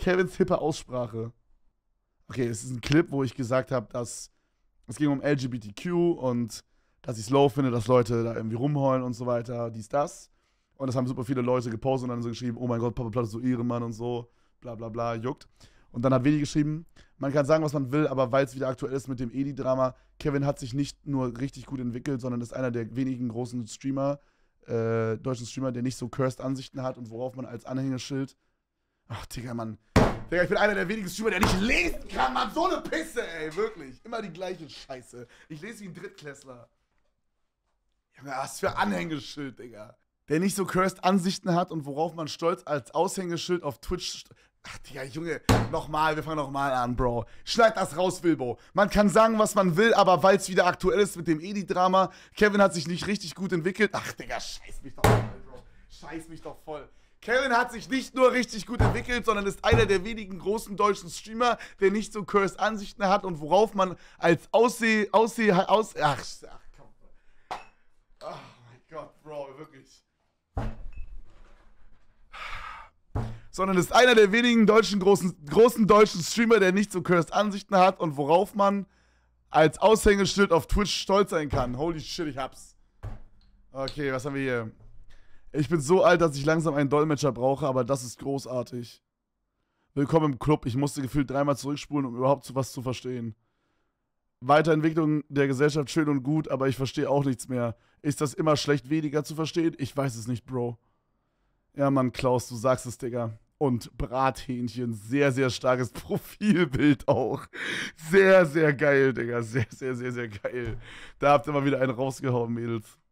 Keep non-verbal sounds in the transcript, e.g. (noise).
Kevins hippe Aussprache. Okay, es ist ein Clip, wo ich gesagt habe, dass es ging um LGBTQ und dass ich es low finde, dass Leute da irgendwie rumheulen und so weiter, dies, das. Und das haben super viele Leute gepostet und dann so geschrieben, oh mein Gott, Papa Platt ist so Ehrenmann und so, bla bla bla, juckt. Und dann hat Vedi geschrieben, man kann sagen, was man will, aber weil es wieder aktuell ist mit dem Edi-Drama, Kevin hat sich nicht nur richtig gut entwickelt, sondern ist einer der wenigen großen Streamer, äh, deutschen Streamer, der nicht so cursed Ansichten hat und worauf man als Anhängeschild. Ach, Digga, Mann. Digga, ich bin einer der wenigen Streamer, der nicht lesen kann, Mann. So eine Pisse, ey, wirklich. Immer die gleiche Scheiße. Ich lese wie ein Drittklässler. Junge, was für Anhängeschild, Digga. Der nicht so cursed Ansichten hat und worauf man stolz als Aushängeschild auf Twitch. Ach, Digga, Junge, nochmal, wir fangen nochmal an, Bro. Schneid das raus, Wilbo. Man kann sagen, was man will, aber weil es wieder aktuell ist mit dem Edi-Drama, Kevin hat sich nicht richtig gut entwickelt. Ach, Digga, scheiß mich doch voll, Bro. Scheiß mich doch voll. Kevin hat sich nicht nur richtig gut entwickelt, sondern ist einer der wenigen großen deutschen Streamer, der nicht so cursed Ansichten hat und worauf man als Ausseh, Ausseh, aus, ach, ach, komm. Oh mein Gott, Bro, wirklich. Sondern ist einer der wenigen deutschen großen, großen deutschen Streamer, der nicht so cursed Ansichten hat und worauf man als Aushängeschild auf Twitch stolz sein kann. Holy shit, ich hab's. Okay, was haben wir hier? Ich bin so alt, dass ich langsam einen Dolmetscher brauche, aber das ist großartig. Willkommen im Club. Ich musste gefühlt dreimal zurückspulen, um überhaupt was zu verstehen. Weiterentwicklung der Gesellschaft schön und gut, aber ich verstehe auch nichts mehr. Ist das immer schlecht, weniger zu verstehen? Ich weiß es nicht, Bro. Ja, Mann, Klaus, du sagst es, Digga. Und Brathähnchen, sehr, sehr starkes (laughs) Profilbild auch. Sehr, sehr geil, Digga. Sehr, sehr, sehr, sehr geil. Da habt ihr mal wieder einen rausgehauen, Mädels.